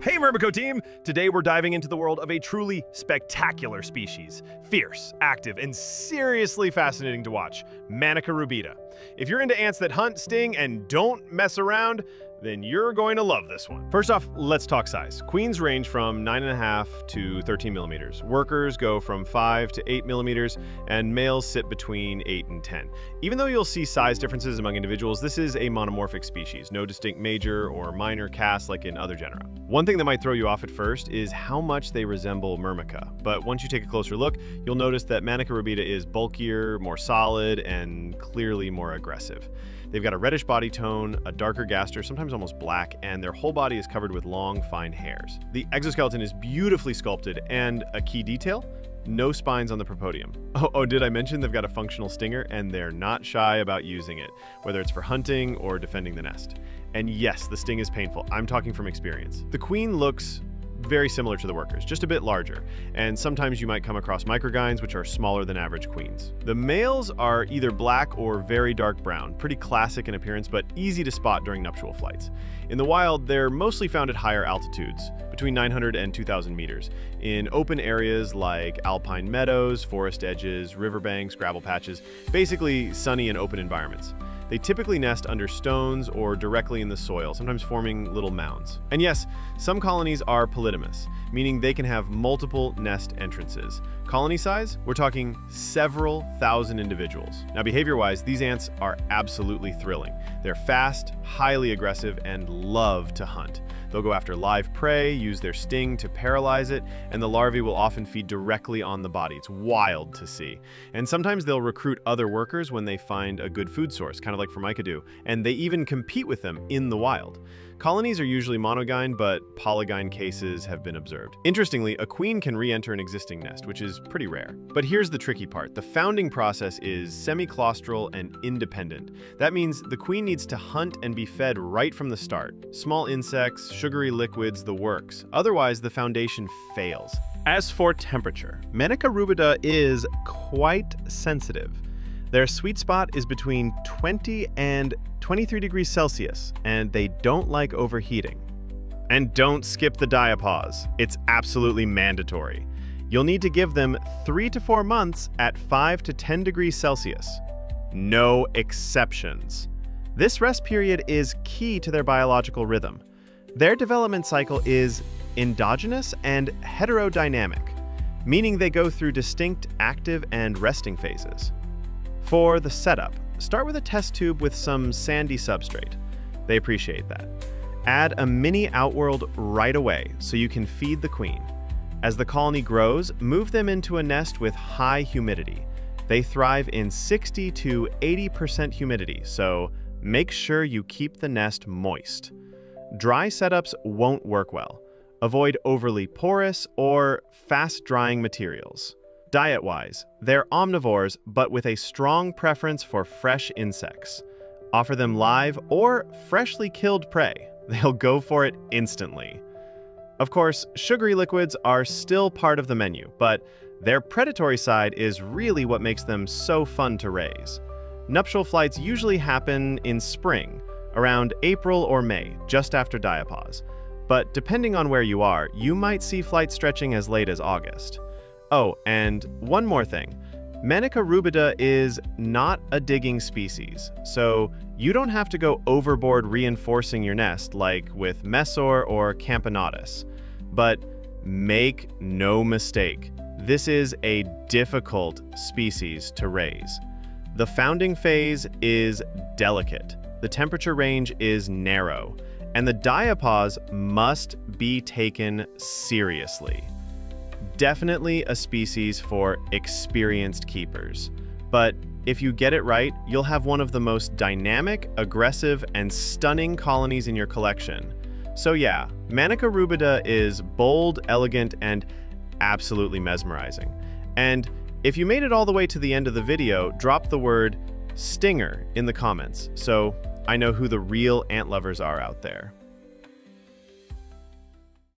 Hey Mermico team! Today we're diving into the world of a truly spectacular species. Fierce, active, and seriously fascinating to watch, Manica rubida. If you're into ants that hunt, sting, and don't mess around, then you're going to love this one. First off, let's talk size. Queens range from 9.5 to 13 millimeters. Workers go from 5 to 8 millimeters, and males sit between 8 and 10. Even though you'll see size differences among individuals, this is a monomorphic species, no distinct major or minor castes like in other genera. One thing that might throw you off at first is how much they resemble Myrmica, but once you take a closer look, you'll notice that Manica rubida is bulkier, more solid, and clearly more aggressive. They've got a reddish body tone, a darker gaster, sometimes almost black, and their whole body is covered with long, fine hairs. The exoskeleton is beautifully sculpted, and a key detail, no spines on the propodeum. Oh, oh, did I mention they've got a functional stinger and they're not shy about using it, whether it's for hunting or defending the nest. And yes, the sting is painful. I'm talking from experience. The queen looks very similar to the workers, just a bit larger, and sometimes you might come across microgynes, which are smaller than average queens. The males are either black or very dark brown, pretty classic in appearance, but easy to spot during nuptial flights. In the wild, they're mostly found at higher altitudes, between 900 and 2,000 meters, in open areas like alpine meadows, forest edges, riverbanks, gravel patches, basically sunny and open environments. They typically nest under stones or directly in the soil, sometimes forming little mounds. And yes, some colonies are polygamous, meaning they can have multiple nest entrances. Colony size, we're talking several thousand individuals. Now behavior-wise, these ants are absolutely thrilling. They're fast, highly aggressive, and love to hunt. They'll go after live prey, use their sting to paralyze it, and the larvae will often feed directly on the body. It's wild to see. And sometimes they'll recruit other workers when they find a good food source, kind of like Formica do, and they even compete with them in the wild. Colonies are usually monogyne, but polygyne cases have been observed. Interestingly, a queen can re-enter an existing nest, which is pretty rare. But here's the tricky part. The founding process is semi-claustral and independent. That means the queen needs to hunt and be fed right from the start. Small insects, sugary liquids, the works. Otherwise, the foundation fails. As for temperature, Manica rubida is quite sensitive. Their sweet spot is between 20 and 23 degrees Celsius, and they don't like overheating. And don't skip the diapause. It's absolutely mandatory. You'll need to give them 3 to 4 months at 5 to 10 degrees Celsius. No exceptions. This rest period is key to their biological rhythm. Their development cycle is endogenous and heterodynamic, meaning they go through distinct active and resting phases. For the setup, start with a test tube with some sandy substrate. They appreciate that. Add a mini outworld right away so you can feed the queen. As the colony grows, move them into a nest with high humidity. They thrive in 60 to 80% humidity, so make sure you keep the nest moist. Dry setups won't work well. Avoid overly porous or fast-drying materials. Diet-wise, they're omnivores, but with a strong preference for fresh insects. Offer them live or freshly killed prey. They'll go for it instantly. Of course, sugary liquids are still part of the menu, but their predatory side is really what makes them so fun to raise. Nuptial flights usually happen in spring, around April or May, just after diapause. But depending on where you are, you might see flights stretching as late as August. Oh, and one more thing. Manica rubida is not a digging species, so you don't have to go overboard reinforcing your nest like with Messor or Camponotus. But make no mistake, this is a difficult species to raise. The founding phase is delicate, the temperature range is narrow, and the diapause must be taken seriously definitely a species for experienced keepers. But if you get it right, you'll have one of the most dynamic, aggressive, and stunning colonies in your collection. So yeah, Manica rubida is bold, elegant, and absolutely mesmerizing. And if you made it all the way to the end of the video, drop the word stinger in the comments so I know who the real ant lovers are out there.